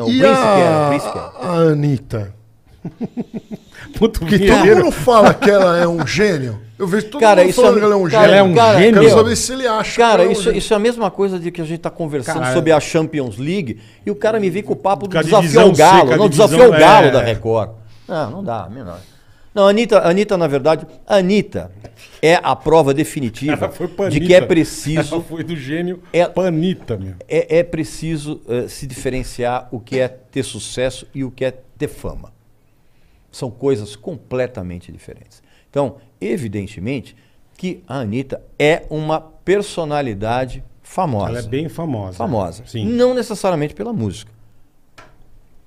O E que era. a, o que era. a Anitta? Puto Porque todo mundo fala que ela é um gênio. Eu vejo todo Cara, mundo isso falando é- que ela é um cara, gênio. Ela é um cara, gênio? Quero saber se ele acha Cara, que ela é um isso, isso é a mesma coisa de que a gente tá conversando Cara, sobre a Champions League e o cara me vem com o papo do desafio ao Galo. seca, não, desafio ao Galo é. da Record. Não, não dá, menor. Não, a Anitta, a Anitta, na verdade, a Anitta é a prova definitiva de que é preciso, Ela foi do gênio É- panita, meu. é, é preciso eh, se diferenciar o que é ter sucesso e o que é ter fama. São coisas completamente diferentes. Então, evidentemente que a Anitta é uma personalidade famosa. Ela é bem famosa. famosa. Sim. Não necessariamente pela música.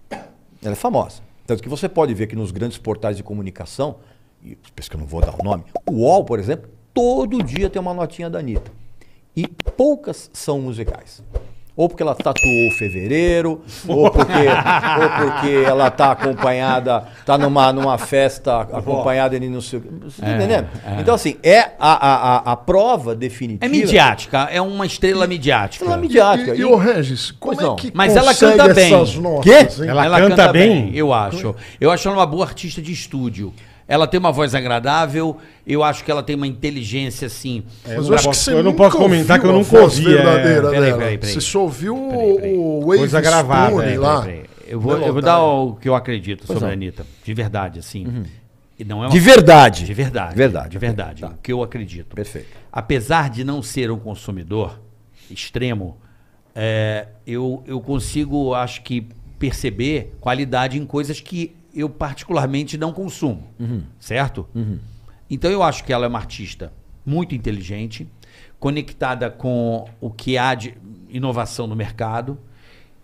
Ela é famosa. Tanto que você pode ver que nos grandes portais de comunicação, e penso que eu não vou dar o nome, o UOL, por exemplo, todo dia tem uma notinha da Anitta. E poucas são musicais. Ou porque ela tatuou o fevereiro, ou porque, ou porque ela está acompanhada, está numa, numa festa acompanhada ali no seu. Você tá entendendo? Então, assim, é a, a, a, prova definitiva. É midiática, é uma estrela midiática. Estrela midiática. E, e o Regis, como Pois não. é que Mas ela canta bem. essas notas, Quê? hein? Ela canta bem? eu acho. Eu acho ela uma boa artista de estúdio. Ela tem uma voz agradável, eu acho que ela tem uma inteligência assim. É, Mas eu acho posso- que você eu não posso comentar que eu nunca ouvi, é. verdadeira Peraí, dela. peraí, peraí. Você só ouviu Peraí, peraí. o Wave Coisa gravada, é, lá. Peraí, Eu vou, eu vou dar o que eu acredito sobre não. a Anitta. De verdade, assim. E não é uma De verdade. De verdade. Verdade. De verdade. Tá. O que eu acredito. Perfeito. Apesar de não ser um consumidor extremo, é, eu, eu consigo, acho que, perceber qualidade em coisas que eu particularmente não consumo. Certo? Então eu acho que ela é uma artista muito inteligente, conectada com o que há de inovação no mercado.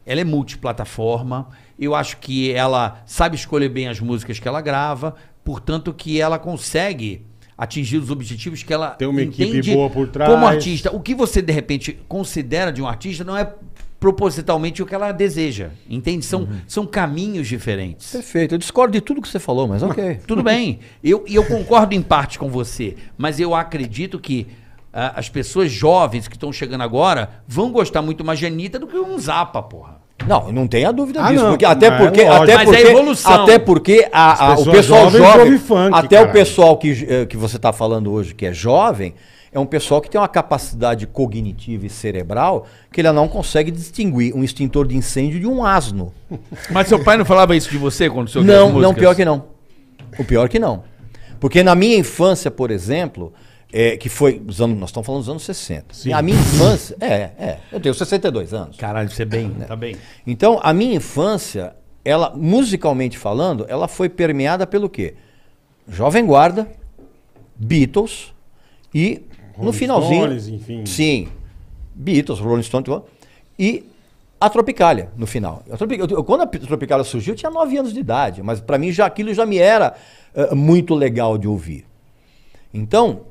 Ela é multiplataforma. Eu acho que ela sabe escolher bem as músicas que ela grava, portanto que ela consegue atingir os objetivos que ela Tem uma equipe boa por trás. como artista. O que você de repente considera de um artista não é propositalmente o que ela deseja, entende? São, são caminhos diferentes. Perfeito. Eu discordo de tudo que você falou, mas ok. Tudo bem. Eu, e eu concordo em parte com você, mas eu acredito que ah, as pessoas jovens que estão chegando agora vão gostar muito mais de Anitta do que um Zapa, porra. Não, não tenha dúvida Ah, disso. não, porque, até mas é porque, lógico. até Mas é porque, evolução. até porque a- a- o pessoal jovem, ouvem funk, até cara. o pessoal que, eh, que você está falando hoje, que é jovem, é um pessoal que tem uma capacidade cognitiva e cerebral que ele não consegue distinguir um extintor de incêndio de um asno. Mas seu pai não falava isso de você quando o senhor Não, não, pior que não. O pior que não. Porque na minha infância, por exemplo, é, que foi. Os anos, nós estamos falando dos anos 60. Sim. A minha infância. É, é. Eu tenho 62 anos. Caralho, você bem, tá bem. Então, a minha infância, ela, musicalmente falando, ela foi permeada pelo quê? Jovem Guarda, Beatles e no Rolling finalzinho. Stones, enfim. Sim. Beatles, Rolling Stones e a Tropicália no final. A Tropi- eu- quando a Tropicália surgiu, eu tinha 9 anos de idade, mas para mim já aquilo já me era eh, muito legal de ouvir. Então,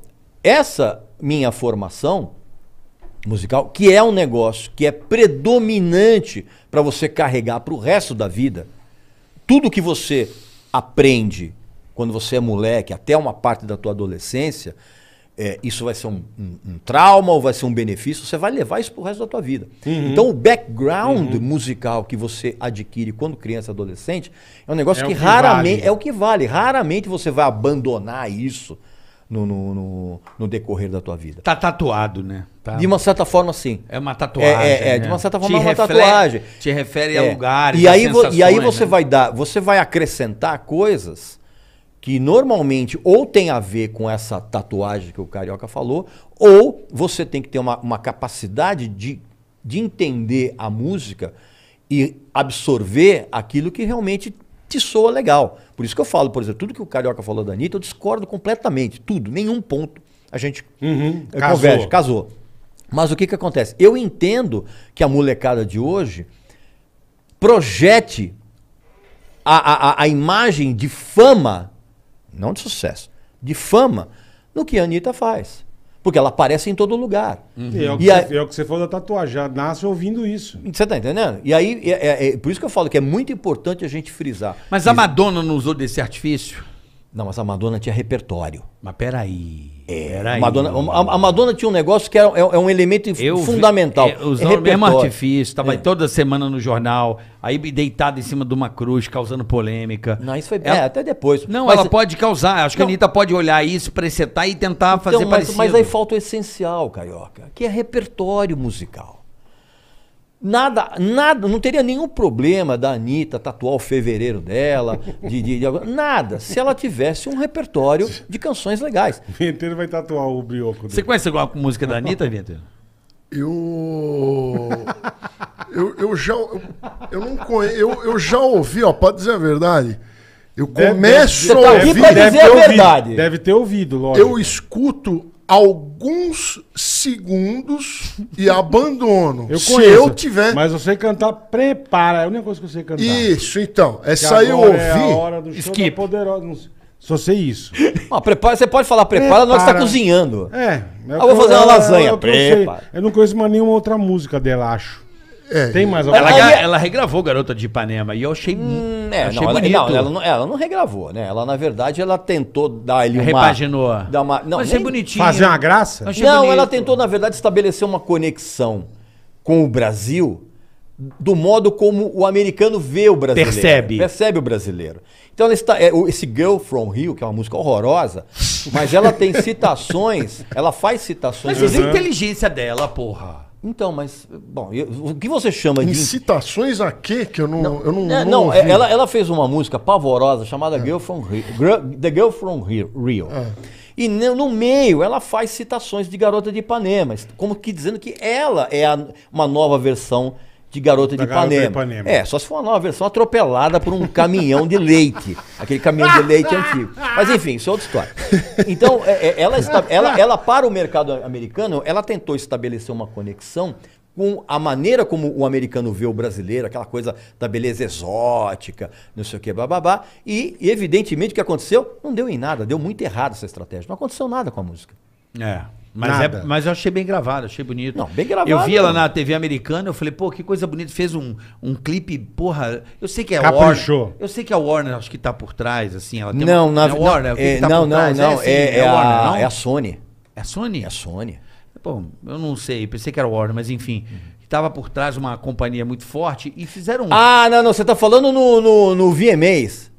essa minha formação musical, que é um negócio que é predominante para você carregar para o resto da vida, tudo que você aprende quando você é moleque, até uma parte da tua adolescência, é, isso vai ser um, um- um trauma ou vai ser um benefício, você vai levar isso pro resto da tua vida. Então o background musical que você adquire quando criança e adolescente é um negócio É o que, que raramente vale. é o que vale. Raramente você vai abandonar isso no, no- no- no decorrer da tua vida. Tá tatuado, né? Tá. De uma certa forma, sim. É uma tatuagem. É, é, é, né? de uma certa Te forma é uma refere- tatuagem. Te refere a É. lugares. E a aí, e aí você né? vai dar, você vai acrescentar coisas que normalmente ou tem a ver com essa tatuagem que o Carioca falou, ou você tem que ter uma, uma capacidade de, de entender a música e absorver aquilo que realmente te soa legal. Por isso que eu falo, por exemplo, tudo que o Carioca falou da Anitta, eu discordo completamente. Tudo, nenhum ponto a gente Uhum, é, casou. converge, casou. Mas o que, que acontece? Eu entendo que a molecada de hoje projete a, a- a imagem de fama, não de sucesso, de fama, no que a Anitta faz. Porque ela aparece em todo lugar. E é, o que E você, aí- é o que você falou da tatuagem, já nasce ouvindo isso. Você tá entendendo? E aí, é, é- é por isso que eu falo que é muito importante a gente frisar. Mas a Madonna não usou desse artifício? Não, mas a Madonna tinha repertório. Mas peraí. Peraí. A Madonna, a, a Madonna tinha um negócio que é, é- é um elemento Eu vi- fundamental. É, usando é o mesmo artifício, tava É. toda semana no jornal, aí deitado em cima de uma cruz, causando polêmica. Não, isso foi Ela- é, até depois. Não, Mas- ela pode causar. Acho que a Não. Anitta pode olhar isso, presetar e tentar fazer Então, mas, parecido. mas aí falta o essencial, Carioca, que é repertório musical. Nada, nada, não teria nenhum problema da Anitta tatuar o fevereiro dela, de, de- de- nada, se ela tivesse um repertório de canções legais. Vinteiro vai tatuar o brioco Você dele. conhece alguma música da Anitta, Vitor? Eu. Eu, eu já. Eu, eu não conheço. Eu, eu já ouvi, ó, pode dizer a verdade. Eu Deve- começo deve- a Você tá aqui ouvir. pra dizer a verdade. Ouvido, deve ter ouvido, lógico. Eu escuto alguns segundos e abandono. Eu Se conheço, eu tiver. Mas você cantar, prepara. É a única coisa que você cantar. Isso, então. Essa aí eu ouvi. É a hora do show Skip. poderosa. Não sei- Só sei isso. Ah, prepara, você pode falar prepara na hora que você está Prepara. cozinhando. É. Eu vou fazer uma lasanha, Eu, eu, prepara. eu não conheço mais nenhuma outra música dela, acho. É. Tem mais Ela, alguma? Gra- é- ela regravou Garota de Ipanema e eu achei, Hum, é, achei não, ela, bonito. não, ela não, ela não regravou, né? Ela, na verdade, ela tentou dar ele uma... Repaginou. Dar uma, não, Mas achei nem- bonitinho. Fazer uma graça? Achei Não, bonito. ela tentou, na verdade, estabelecer uma conexão com o Brasil do modo como o americano vê o brasileiro. Percebe. Percebe o brasileiro. Então, ela está, é, esse Girl From Rio, que é uma música horrorosa, mas ela tem citações, ela faz citações. Mas isso é a inclusive- inteligência dela, porra. Então, mas, bom, eu- o que você chama de... Incitações a quê? Que eu não. eu não, É, não não, é, ela, ela fez uma música pavorosa chamada Girl From Rio, The Girl From Rio. Rio. E no, no meio ela faz citações de Garota de Ipanema, como que dizendo que ela é a- uma nova versão de Garota, Da de, Garota de Ipanema. Ipanema. É, só se for uma nova versão atropelada por um caminhão de leite, aquele caminhão de leite antigo. Mas enfim, isso é outra história. Então, é, é, ela, está, ela, ela para o mercado americano, ela tentou estabelecer uma conexão com a maneira como o americano vê o brasileiro, aquela coisa da beleza exótica, não sei o que, bababá. E, evidentemente, o que aconteceu? Não deu em nada, deu muito errado essa estratégia. Não aconteceu nada com a música. É. Mas, é, mas eu achei bem gravado, achei bonito. Não, bem gravado. Eu vi ela na TV americana, eu falei, pô, que coisa bonita. Fez um, um clipe, porra. Eu sei que é Caprichou. Warner. Eu sei que é a Warner, acho que tá por trás, assim. Ela tem Não, uma, na é a Warner, o que é, tá não, não, trás? não, assim, é, é a a, Warner, não? é a Sony. É a Sony? É a Sony. Bom, eu não sei, pensei que era a Warner, mas enfim. Tava por trás uma companhia muito forte e fizeram um. Ah, não, não, você tá falando no, no, no VMAs.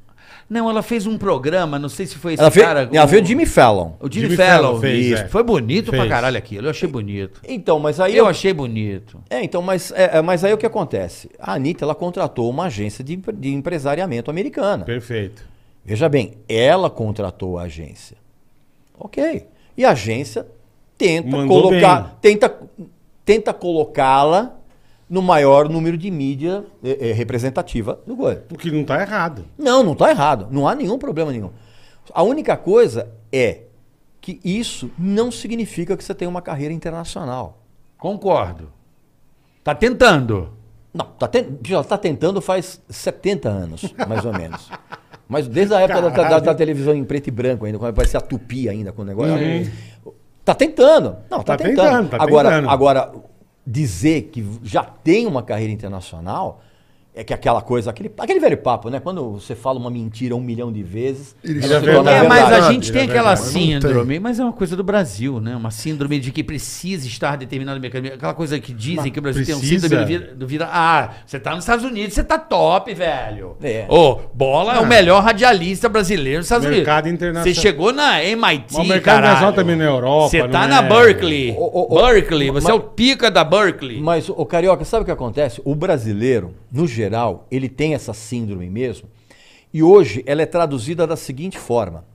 Não, ela fez um programa, não sei se foi esse Ela fez, cara. ela fez o Jimmy Fallon. O Jimmy, Jimmy Fallon. Fallon fez, Isso. é. Foi bonito pra Fez. caralho aquilo. Eu achei bonito. Então, mas aí Eu achei bonito. É, então, mas, é, é, mas aí o que acontece? A Anitta, ela contratou uma agência de, de empresariamento americana. Perfeito. Veja bem, ela contratou a agência. Ok. E a agência tenta Mandou colocar, tenta, tenta colocá-la no maior número de mídia eh, eh, representativa do governo. O que não tá errado. Não, não está errado. Não há nenhum problema nenhum. A única coisa é que isso não significa que você tenha uma carreira internacional. Concordo. Tá tentando. Não, tá ten- já tá tentando faz 70 anos, mais ou menos. Mas desde a época da, da- da- televisão em preto e branco ainda, quando aparecia a tupi ainda com o negócio. Tá tentando. Não, tá, Tá tentando. tentando, tá agora, tentando. agora, dizer que já tem uma carreira internacional é que aquela coisa, aquele, aquele velho papo, né? Quando você fala uma mentira um milhão de vezes, Ele ela torna na É, mas a verdade. gente é tem aquela verdade. Síndrome, mas é uma coisa do Brasil, né? Uma síndrome de que precisa estar determinado mecanismo. Aquela coisa que dizem Mas que o Brasil tem um precisa? síndrome do vira, do vira- Ah, você tá nos Estados Unidos, você tá top, velho. É. Ô, Bola é o Ah. melhor radialista brasileiro nos Estados Mercado Unidos. internacional. Você chegou na MIT, o mercado internacional também na Europa, Você tá na é- Berkeley. Ô, ô, Berkeley, você é mas- o pica da Berkeley. Mas, o Carioca, sabe o que acontece? O brasileiro, no geral, ele tem essa síndrome mesmo. E hoje ela é traduzida da seguinte forma: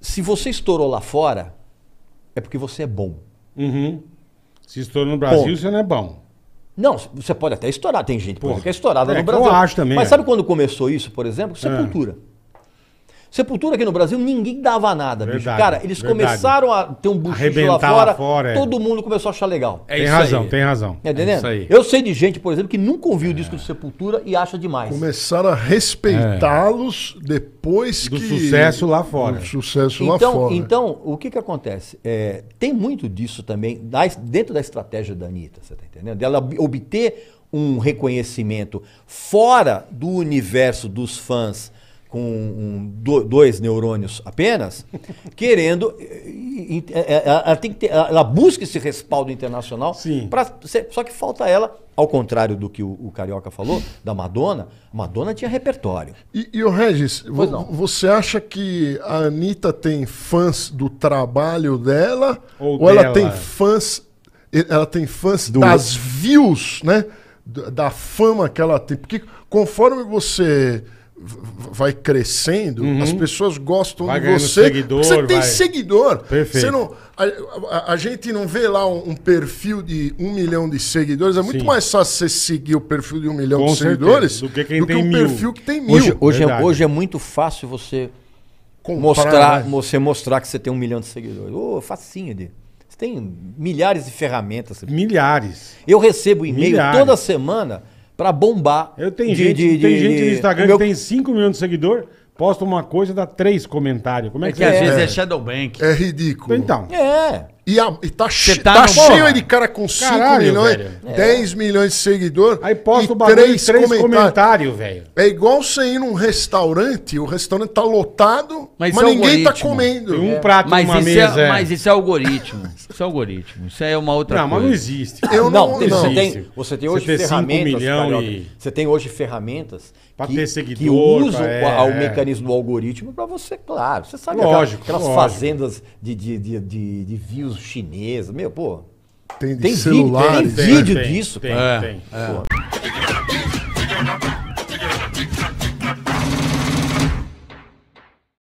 se você estourou lá fora, é porque você é bom. Uhum. Se estourou no Brasil, Ponto. você não é bom. Não, você pode até estourar. Tem gente por Pô, exemplo, que é estourada é, no Brasil. eu acho também, Mas é. sabe quando começou isso, por exemplo? Sepultura. Sepultura aqui no Brasil, ninguém dava nada, bicho. Verdade, Cara, eles verdade. começaram a ter um buchicho lá fora, lá fora, é. todo mundo começou a achar legal. É tem isso razão, aí. tem razão. Tá entendendo? isso aí. Eu sei de gente, por exemplo, que nunca ouviu o disco de Sepultura e acha demais. Começaram a respeitá-los depois Do que. sucesso lá fora. Do sucesso lá Então, fora. então, o que que acontece? É, tem muito disso também dentro da estratégia da Anitta, você tá entendendo? Dela ob- obter um reconhecimento fora do universo dos fãs com um, do- dois neurônios apenas, querendo. e- é- Ela, ela tem que ter, ela ela busca esse respaldo internacional. Sim. pra só que falta ela, ao contrário do que o, o Carioca falou, da Madonna, a Madonna tinha repertório. E, e o Regis, vo- você acha que a Anitta tem fãs do trabalho dela? Ou Ou, ela dela? tem fãs. Ela tem fãs Do- das views, né? Da fama que ela tem. Porque conforme você vai crescendo, as pessoas gostam Uhum. Vai de você. seguidor, você tem vai- seguidor. Perfeito. Você não, a, a- a gente não vê lá um, um perfil de um milhão de seguidores. É muito Sim. mais fácil você seguir o perfil de um milhão Com de certeza, seguidores do que quem tem o mil. perfil que tem mil. Hoje, hoje, é, hoje é muito fácil você Comprar, mostrar, né? você mostrar que você tem um milhão de seguidores. Ô, facinho de. Você tem milhares de ferramentas. Milhares. Eu recebo e-mail Milhares. toda semana para bombar. Eu tenho de- gente, de- tem de- gente de- no Instagram meu- que tem 5 milhões de seguidor, posta uma coisa e dá três comentários. Como é É que, que às você vezes é? é Shadowbank. É ridículo. Então, É. E, a- e tá, che tá tá cheio de cara com 5 Caralho, milhões, velho. 10 milhões de seguidores. aí posta e o bagulho três, três comentários. velho. É igual você ir num restaurante, o restaurante tá lotado, Mas mas, é ninguém tá algoritmo. comendo. Tem um prato Mas numa isso, mesa. é, é. mas isso é algoritmo. Isso é algoritmo. Isso é uma outra Não, mas coisa. não existe. Eu não, não- tem- não. Você, existe. tem, você tem Você hoje ter cinco ferramentas. Carioca, e- Você tem hoje ferramentas Pra que, ter que seguidor, usam pra- é, o, o é. mecanismo do algoritmo para você, claro. Você sabe Lógico, aquelas, aquelas lógico. fazendas de, de, de, de, de views chinesas. Meu, pô. Tem de Tem vídeo, celulares. tem Tem, vídeo tem, disso, tem, cara. tem. Pô.